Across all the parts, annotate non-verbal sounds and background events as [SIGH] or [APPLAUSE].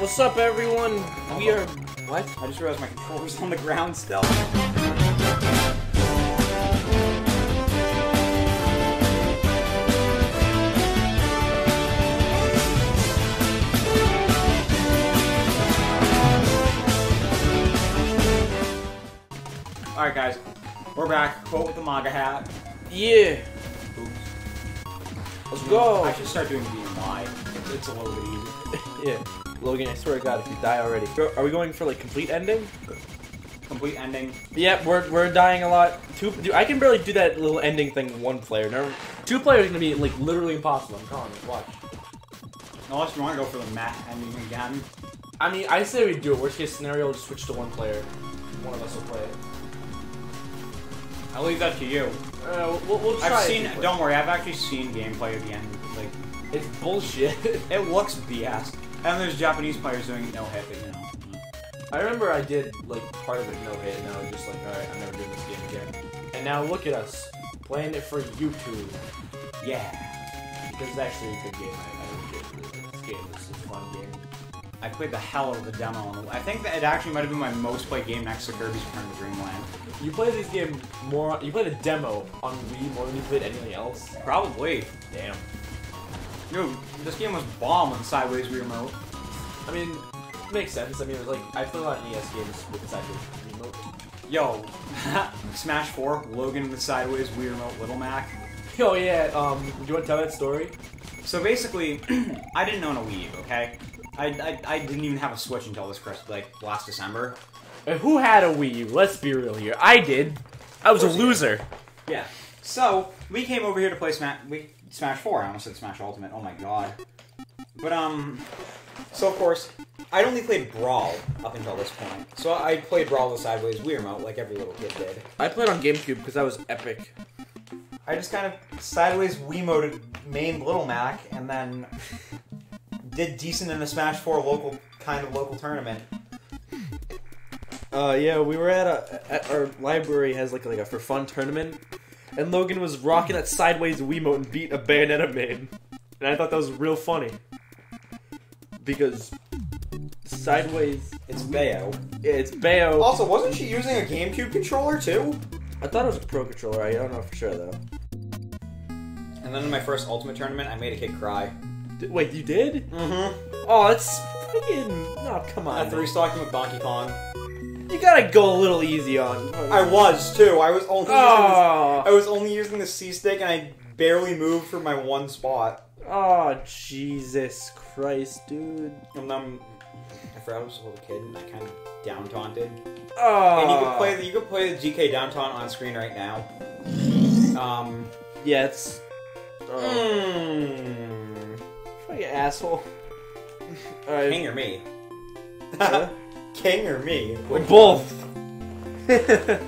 What's up, everyone? We are. Oh, what? I just realized my controller's on the ground still. Alright guys, we're back. Quote with the MAGA hat. Yeah. Oops. Let's go. I should start doing BMI. It's a little bit easier. [LAUGHS] Yeah. Logan, I swear to God, if you die already. Are we going for like complete ending? Complete ending. Yep, we're, we're dying a lot. Two, dude, I can barely do that little ending thing. with One player. Never, two players is gonna be like literally impossible. I'm calling it. Watch. Unless you want to go for the mat ending again. I mean, I say we do it. Worst case scenario, we'll just switch to one player. One of us will play it. I'll leave that to you. Uh, we'll, we'll try. I've seen. Don't worry, I've actually seen gameplay of the end. Like. It's bullshit. [LAUGHS] it looks BS. And there's Japanese players doing no hit, you know. I remember I did like part of it no hit, and I was just like, all right, I'm never doing this game again. And now look at us playing it for YouTube Yeah. because it's actually a good game. I, I really like this game. This is a fun game. I played the hell out of the demo. on the- I think that it actually might have been my most played game next to Kirby's Return to Dreamland. You play this game more. You play the demo on Wii more than you played anything else. Probably. Damn. Dude, this game was bomb with sideways Wii remote. I mean, makes sense. I mean, it was like I play a lot of NES games with sideways remote. Yo, [LAUGHS] Smash 4, Logan with sideways Wii remote Little Mac. [LAUGHS] Oh yeah. Um, do you want to tell that story? So basically, [CLEARS THROAT] I didn't own a Wii U, okay? I, I, I didn't even have a Switch until this Christmas, like last December. And who had a Wii U? Let's be real here. I did. I was a Of course you loser. Yeah. So we came over here to play Smash. We Smash Four. I almost said Smash Ultimate. Oh my god. But um, so of course, I'd only played Brawl up until this point. So I played Brawl the sideways Wii remote like every little kid did. I played on GameCube because that was epic. I just kind of sideways Wiimoted main Little Mac and then did decent in a Smash Four local kind of local tournament. Uh, yeah, we were at a at our library has like like a for fun tournament, and Logan was rocking that sideways Wiimote and beat a Bayonetta main, and I thought that was real funny because sideways, It's Bayo. yeah, it's Bayo. Also, wasn't she using a GameCube controller too? I thought it was a pro controller. I don't know for sure though. And then in my first Ultimate tournament, I made a kid cry. D- wait, you did? Mm-hmm. Oh, that's freaking. No, come on. I three stocking with Donkey Kong. You gotta go a little easy on. I was too. I was only using Oh, the, I was only using the C stick, and I barely moved from my one spot. oh, Jesus Christ, dude. And then I forgot I was a little kid, and I kind of down taunted. Oh, And you could play the you could play the DK down taunt on screen right now. Um. Yeah, it's. Oh, Mm, fucking asshole. Alright. King or me? Huh? [LAUGHS] King or me? Which Both. [LAUGHS]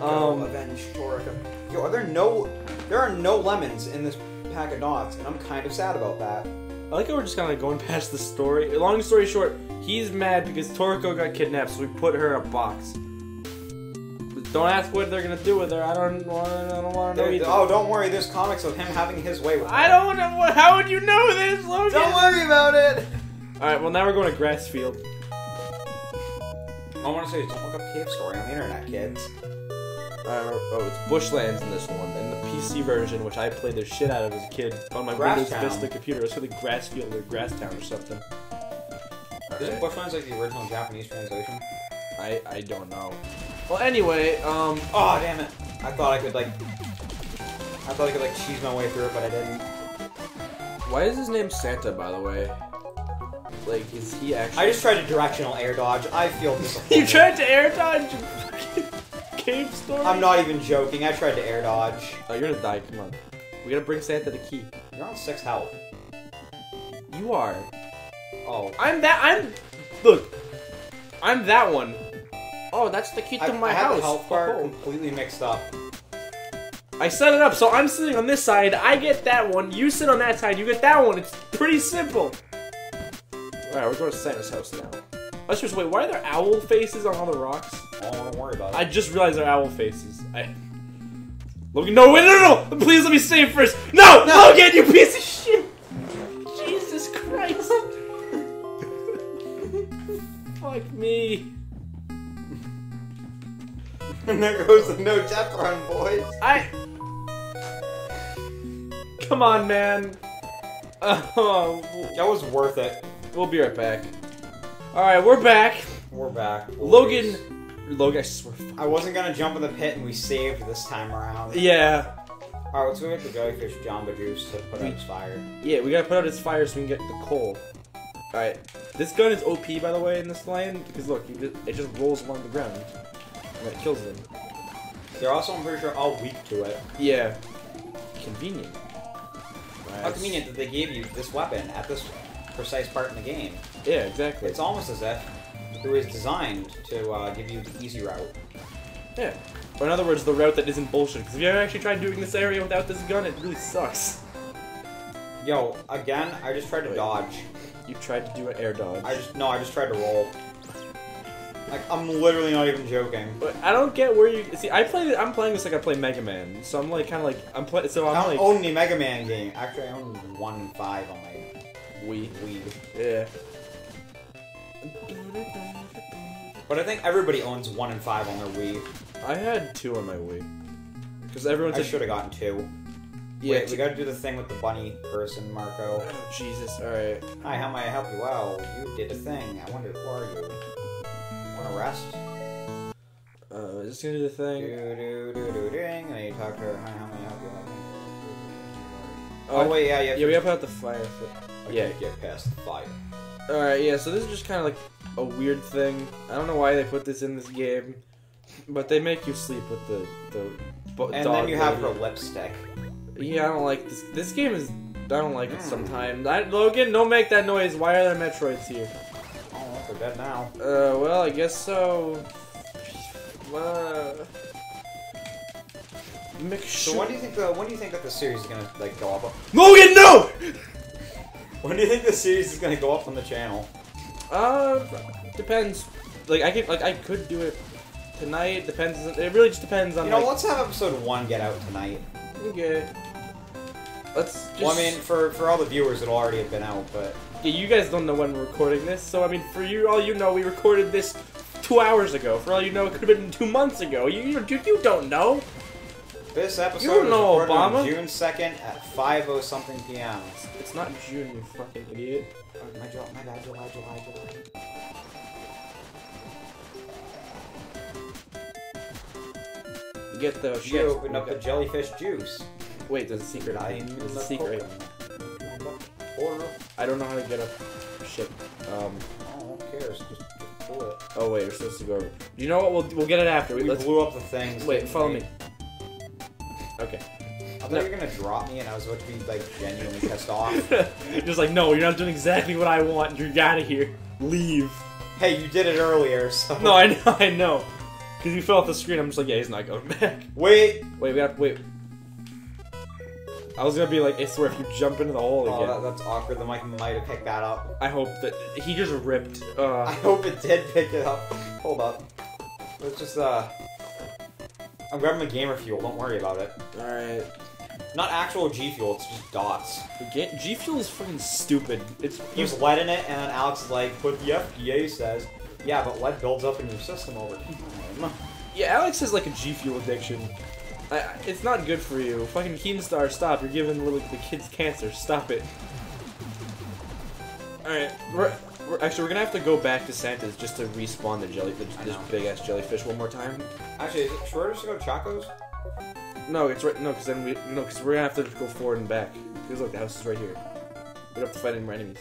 Um, avenge Toroko. Yo, are there no? There are no lemons in this pack of dots, and I'm kind of sad about that. I like how we're just kind of going past the story. Long story short, he's mad because Toroko got kidnapped, so we put her in a box. Don't ask what they're gonna do with her. I don't want. I don't want to know either. oh, don't worry. There's comics of him having his way with. Her. I don't know. How would you know this, Logan? Don't worry about it. All right. Well, now we're going to Grassfield. I want to say don't look up cave story on the internet, kids. Uh, oh, it's Bushlands in this one, and the PC version, which I played the shit out of as a kid on my Grass Windows Town. Vista computer. It's really Grassfield or Grasstown or something. Isn't Bushlands like the original Japanese translation? I I don't know. Well, anyway, um, Oh damn it! I thought I could like. I thought I could like cheese my way through it, but I didn't. why is his name Santa, by the way? Like, is he actually? I just tried a directional air dodge. I feel [LAUGHS] disappointed. You tried to air dodge cave story? I'm not even joking. I tried to air dodge. Oh, you're gonna die. Come on. We gotta bring Santa the key. You're on six health. You are. Oh. I'm that. I'm. Look. I'm that one. Oh, that's the key to I, my I have house. the health bar Oh. completely mixed up. I set it up so I'm sitting on this side. I get that one. You sit on that side. You get that one. It's pretty simple. All right, we're going to Santa's house now. Let's just wait. Why are there owl faces on all the rocks? Oh, don't worry about it. I just realized they're owl faces. I. Logan, no, wait, no, no, no! Please let me save first. No, No. Logan, you piece of shit! Jesus Christ! [LAUGHS] Fuck me. and there goes the no death boys. I. Come on, man. Oh, That was worth it. We'll be right back. All right, we're back. We're back. boys. Logan. Logan, I swear. I wasn't gonna jump in the pit and we saved this time around. Yeah, Alright, let's go get the jellyfish Jamba Juice to put out its fire. yeah. We gotta put out his fire so we can get the coal. All right. This gun is OP, by the way, in this line because look, you just, it just rolls along the ground and it kills them. They're also, I'm pretty sure, all weak to it. Yeah. Convenient. How convenient that they gave you this weapon at this precise part in the game. Yeah, exactly. It's almost as if it was designed to uh, give you the easy route. Yeah. Or in other words, the route that isn't bullshit. Because if you ever actually tried doing this area without this gun, it really sucks. Yo, again, I just tried to Wait. dodge. You tried to do an air dodge. I just no, I just tried to roll. Like I'm literally not even joking. But I don't get where you see. I play. I'm playing this like I play Mega Man, so I'm like kind of like I'm playing. So I I'm don't like own the Mega Man game. Actually, I own one and five on my we. Wii. Yeah. But I think everybody owns one and five on their Wii. I had two on my Wii. Because everyone I should have gotten two. yeah. Wait, we gotta do the thing with the bunny person, Marco. Oh, Jesus. All right. Hi, how may I help you? Well, you did a thing. I wonder who are you? Want to rest? Uh, is this gonna do the thing? do do do do, ding. And then you talk to her. Hi, how may I help you? Oh, Oh wait, yeah, yeah. Yeah, we have to put out the fire. Okay, yeah. get past the fire. All right. Yeah. So this is just kind of like a weird thing. I don't know why they put this in this game, but they make you sleep with the the. And then you have her lady. lipstick. Yeah, I don't like this. This game is. I don't like it Mm. sometimes. I, Logan, don't make that noise. Why are there Metroids here? Oh, they're dead now. Uh, well, I guess so. Uh, So when do you think the when do you think that the series is gonna like go up? Logan, no! When do you think the series is gonna go up on the channel? Uh, depends. Like I could, like I could do it tonight. Depends. It really just depends on. You know, like, let's have episode one get out tonight. Okay. Let's just. Well, I mean, for for all the viewers, it'll already have been out, but yeah, you guys don't know when we're recording this, so I mean, for you, all you know, we recorded this two hours ago. For all you know, it could have been two months ago. You, you, you, you don't know. This episode You don't was know, recorded on June second at five oh something p.m. It's not June, you fucking idiot. Oh, my, July, my bad, July, July, July. You get the shit. opened up the jellyfish juice. Wait, there's a secret. I There's a secret. Order. I don't know how to get a ship. Um. Oh, who cares? Just, just pull it. Oh wait, we're supposed to go. Do you know what? We'll we'll get it after. We let's blew up the things. wait. Follow we? me. Okay. I thought you were gonna drop me, and I was about to be like genuinely pissed off. [LAUGHS] Just like no, you're not doing exactly what I want. You're out of here. Leave. hey, you did it earlier, so No, I know, I know. Because you fell off the screen. I'm just like, yeah, he's not going back. wait. Wait, we got wait. I was gonna be like, I swear, if you jump into the hole Oh, again, that, that's awkward. The mic might have picked that up. I hope that he just ripped. [LAUGHS] I Uh, hope it did pick it up. Hold up. Let's just uh. I'm grabbing my gamer fuel. Don't worry about it. all right. Not actual G fuel. It's just dots. G Fuel is fucking stupid. It's Use lead in it, and then Alex is like, "But the FDA says." Yeah, but lead builds up in your system over time. Yeah, Alex has like a G Fuel addiction. I, I- it's not good for you. Fucking Keemstar, stop. You're giving little, the kids cancer. Stop it. Alright, we're, we're actually we're gonna have to go back to Santa's just to respawn the jelly the, this big ass jellyfish one more time. Actually, is it shorter to go to Chaco's? No, it's right. No, because then we no, because we're gonna have to go forward and back. Because look, the house is right here. We don't have to fight any more enemies.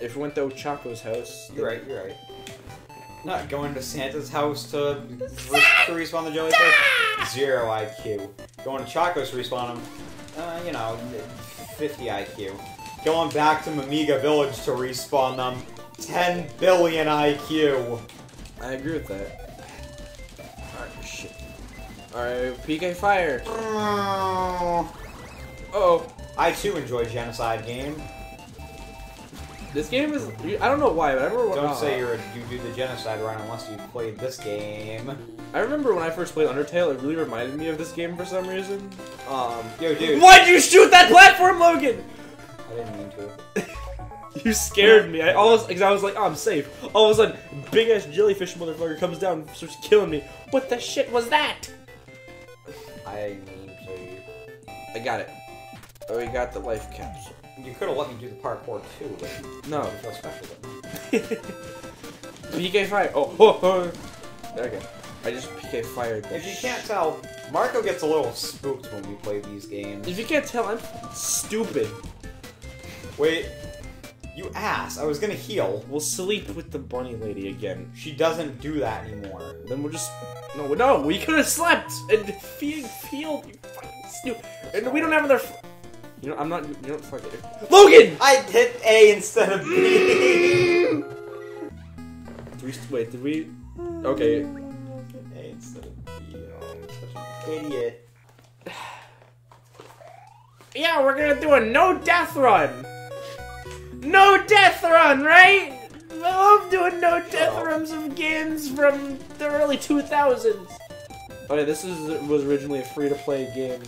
If we went to Chaco's house, You're right. You're right. Not going to Santa's house to, re- to respawn the jellyfish. Zero IQ. Going to Chaco's to respawn them. Uh, you know, 50 IQ. Going back to Mimiga Village to respawn them. 10 billion IQ. I agree with that. Alright, shit. Alright, PK fire. Oh. Oh, I too enjoy Genocide game. this game is. I don't know why, but I remember. Don't uh, say you're a, you do the Genocide run unless you played this game. I remember when I first played Undertale, it really reminded me of this game for some reason. Um. Yo, dude. Why'd you shoot that platform, Logan? I didn't mean to. [LAUGHS] You scared me. I almost, because I was like, oh, I'm safe. All of a sudden, big ass jellyfish motherfucker comes down and starts killing me. What the shit was that? I need to. I got it. Oh, we got the life capsule. You could have let me do the parkour too, but No. Feel special. [LAUGHS] PK fire. Oh, oh, oh. There we go. I just PK fired. If you can't tell, Marco gets a little spooked when we play these games. If you can't tell, I'm stupid. Wait, you ass! I was gonna heal. We'll sleep with the bunny lady again. She doesn't do that anymore. Then we'll just no, no. We could have slept and feel, feel you fucking stupid. And we don't have another. You know, I'm not. You don't fuck it. Logan. I hit A instead of B. [LAUGHS] Did we, wait, did we? Okay. A instead of B. Oh, I'm such an idiot. [SIGHS] Yeah, we're gonna do a no death run. No death run, right? I love doing no death up. runs of games from the early 2000s. Okay, this is was originally a free to play game.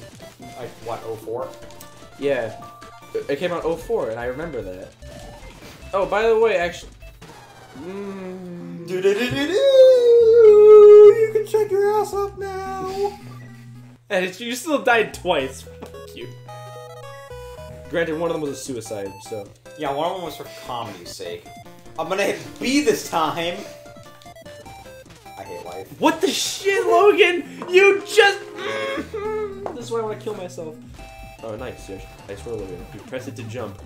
Like what? 04? Yeah, it came out 04, and I remember that. Oh, by the way, actually. Mm, Do-do-do-do-do! You can check your ass up now. [LAUGHS] and it's- you still died twice. Fuck you. Granted, one of them was a suicide, so. Yeah, one of them was for comedy's sake. I'm gonna hit B this time. I hate life. What the shit, Logan? You just. [LAUGHS] this is why I want to kill myself. Oh, nice. Yes. Nice roll, Logan. You press it to jump.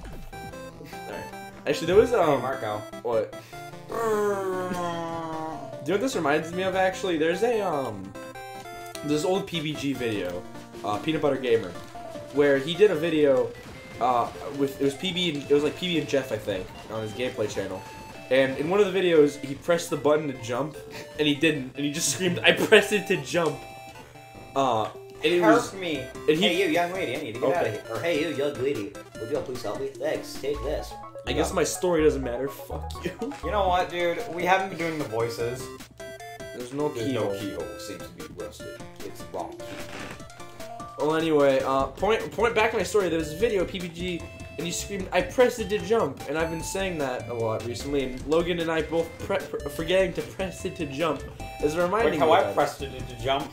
Alright. Actually, there was, Hey, um. Marco. What? Do you know what this reminds me of, actually? There's a, um. This old PBG video, uh, Peanut Butter Gamer, where he did a video, uh, with. It was PB and. It was like PB and Jeff, I think, on his gameplay channel. And in one of the videos, he pressed the button to jump, and he didn't, and he just screamed, "I pressed it to jump." Uh, and it Help was me. and he- hey, you young lady, I need to get out of here. Or hey, you young lady, would you please help me? Thanks. Take this. I guess my story doesn't matter. Fuck you. You know what, dude? We haven't been doing the voices. There's no There's keyhole. no keyhole. Seems to be rusted. It's wrong. Well, anyway, uh, point point back to my story. There was a video of PBG, and you screamed, "I pressed it to jump," and I've been saying that a lot recently. And Logan and I both forgetting to press it to jump is reminding Like how. I pressed it to jump,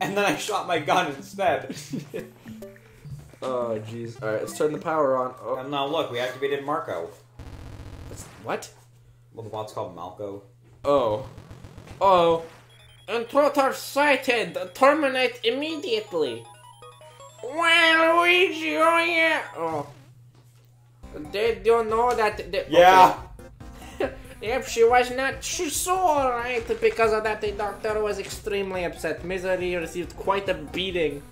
and then I shot my gun instead. [LAUGHS] Oh, jeez. All right, let's turn the power on. Oh, and now look, we activated Marco. that's- what? Well, the bot's called Malco. Oh, oh. Intruder sighted. Terminate immediately. Well, Luigi, oh yeah. Oh. They don't know that. They, Yeah. [LAUGHS] Yep, she was not she so alright. Because of that, the doctor was extremely upset. Misery received quite a beating.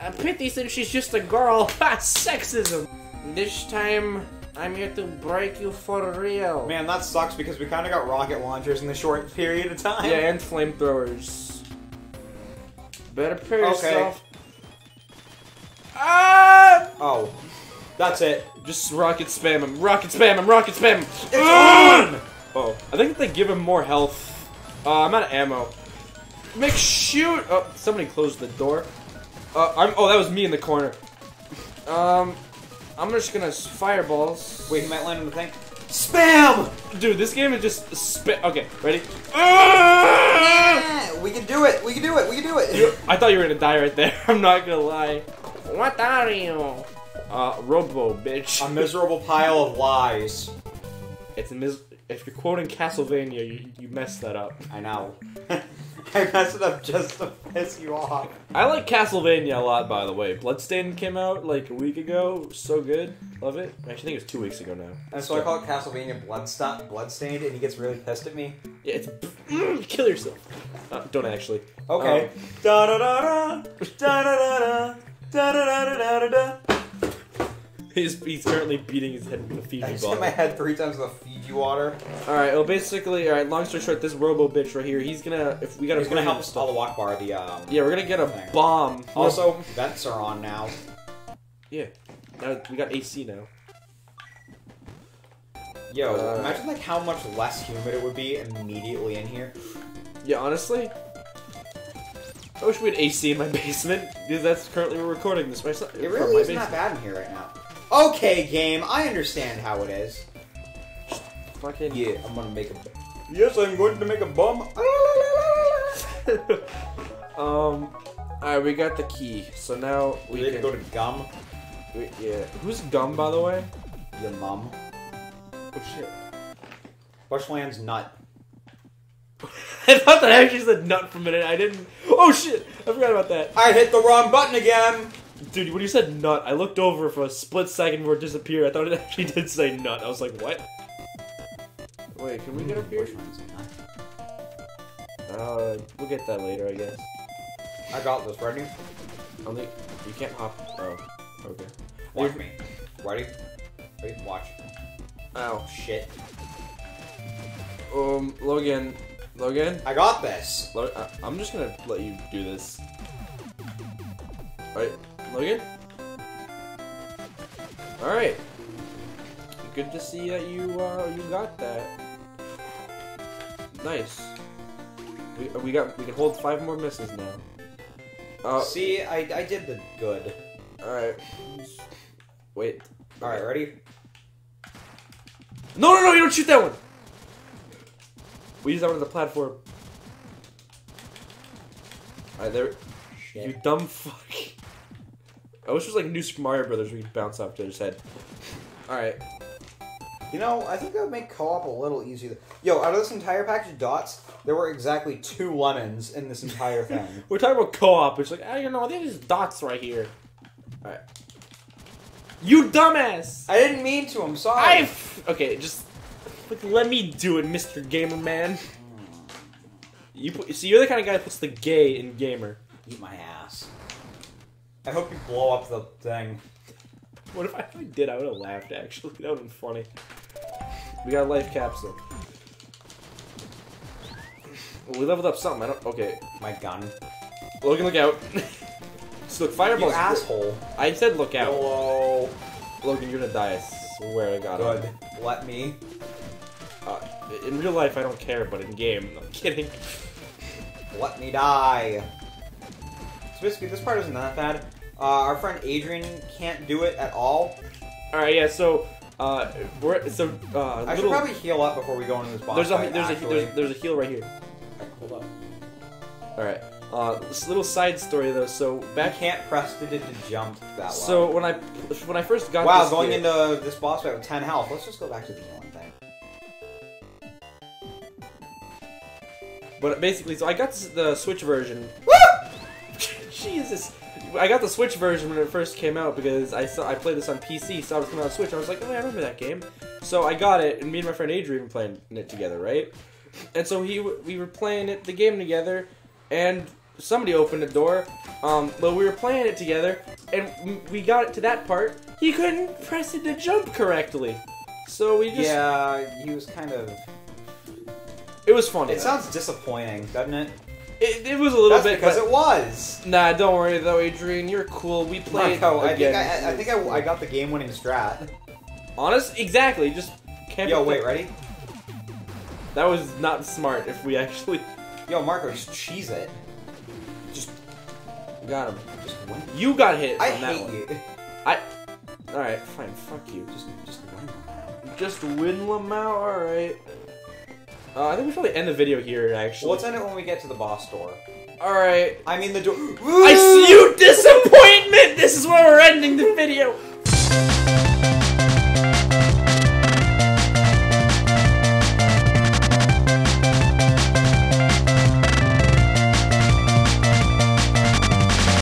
A pity since she's just a girl. [LAUGHS] Ha! Sexism! This time, I'm here to break you for real. Man, that sucks because we kind of got rocket launchers in the short [LAUGHS] period of time. Yeah, and flamethrowers. Better prepare Okay. yourself. Ah! Oh, that's it. Just rocket spam him. Rocket spam him. Rocket spam him. It's on! Oh, I think if they give him more health. Uh, I'm out of ammo. Make shoot! Oh, somebody closed the door. Uh, I'm. Oh, that was me in the corner. Um, I'm just gonna s- fireballs. Wait, he might land on the tank. Spam! dude, this game is just spit. Okay, ready? Ah! Yeah, we can do it. We can do it. We can do it. I thought you were gonna die right there. [LAUGHS] I'm not gonna lie. What are you? Uh, Robo, bitch. a miserable pile of lies. It's a mis- If you're quoting Castlevania, you, you messed that up. I know. [LAUGHS] I messed it up just to piss you off. I like Castlevania a lot, by the way. Bloodstained came out like a week ago. So good. Love it. Actually, I think it was two weeks ago now. And so I call it Castlevania Bloodsta- Bloodstained, and he gets really pissed at me. Yeah, it's. Mm, kill yourself. Uh, don't actually. Okay. Da da da da da da da da da da da da da. He's, he's currently beating his head with a I Fiji just ball. hit my head three times with a Fiji water. Alright, well, basically, alright, long story short, this Robo bitch right here, he's gonna. If we gotta He's gonna help him us stuff. all walk bar the um. Yeah, we're gonna get a Thing. bomb. Also, vents are on now. Yeah. Now we got AC now. Yo, Uh, imagine like how much less humid it would be immediately in here. Yeah, honestly. I wish we had AC in my basement, because that's currently we're recording this. My, It really isn't that bad in here right now. Okay, game. I understand how it is. Fucking Yeah, I'm gonna make a. Yes, I'm going to make a bomb. [LAUGHS] um. Alright, we got the key. So now We we can. go to gum. we- yeah. Who's Gum, by the way? Your mum. Oh shit. Bushland's nut. [LAUGHS] I thought that actually said nut for a minute. I didn't. Oh shit! I forgot about that. I hit the wrong button again. Dude, when you said nut, I looked over for a split second before it disappeared. I thought it [LAUGHS] actually did say nut. I was like, what? Wait, can we get up here? Uh, we'll get that later, I guess. I got this. Ready? Only you can't hop. Oh, okay. Watch me. Ready? Ready? Watch. Oh Shit. Um, Logan, Logan. I got this. Lo- I- I'm just gonna let you do this. Alright, Logan? Alright. Good to see that you, uh, you got that. Nice. We, we got, we can hold five more misses now. Uh, See, I, I did the good. alright. Wait. Alright, ready? No, no, no, you don't shoot that one! We use that one as a platform. Alright, there. You dumb fuck. I wish it was like New Super Mario Brothers where you bounce off to his head. Alright. You know, I think that would make co-op a little easier. Yo, out of this entire package of dots, there were exactly two lemons in this entire [LAUGHS] thing. We're talking about co-op. It's like, I don't know, there's dots right here. Alright. You dumbass! I didn't mean to. I'm sorry. I. f- Okay, just. Like, Let me do it, Mr. Gamer Man. You put, see, you're the kind of guy that puts the gay in gamer. Eat my ass. I hope you blow up the thing. What if I did? I would have laughed, actually. That would have been funny. We got a life capsule. Well, we leveled up something. I don't. Okay. My gun. Logan, look out. [LAUGHS] so, look, You asshole. I said look out. Hello. Logan, you're gonna die. I swear to God. Good. Let me. In real life, I don't care, but in game, I'm kidding. Let me die. So basically, this part isn't that bad. Uh, our friend Adrian can't do it at all. All right, yeah. So, uh, we're so uh, I should probably heal up before we go into this boss there's a fight, there's a there's, there's a heal right here. Hold up. All right. Uh, this little side story though. So Back back. can't press the to jump that low. So when I when I first got wow, this going gear- into this boss fight with 10 health. Let's just go back to the healing But basically, so I got the Switch version. [LAUGHS] Jesus. I got the Switch version when it first came out because I saw I played this on PC, saw it was coming out on Switch. I was like, oh, yeah, I remember that game. So I got it, and me and my friend Adrian were playing it together, right? And so he we were playing it the game together, and somebody opened the door. Um, but we were playing it together, and we got it to that part. He couldn't press it to jump correctly, so we just yeah, he was kind of. It was funny. It though. sounds disappointing, doesn't it? it, it was a little That's bit because it was. Nah, don't worry though, Adrian. You're cool. We played Marco, I think I, I think I, I got the game-winning strat. Honest, exactly. Just camp. Yo, it- wait, ready? That was not smart. If we actually Yo, Marco, just cheese it. Just got him, Just win. you got hit I on that hate one. you. All right, fine. Fuck you. Just, just win. [LAUGHS] Just win Lamau. All right. Uh, I think we should probably end the video here. Actually. Let's end it when we get to the boss door. All right. I mean the door. [GASPS] I see you disappointment. This is where we're ending the video.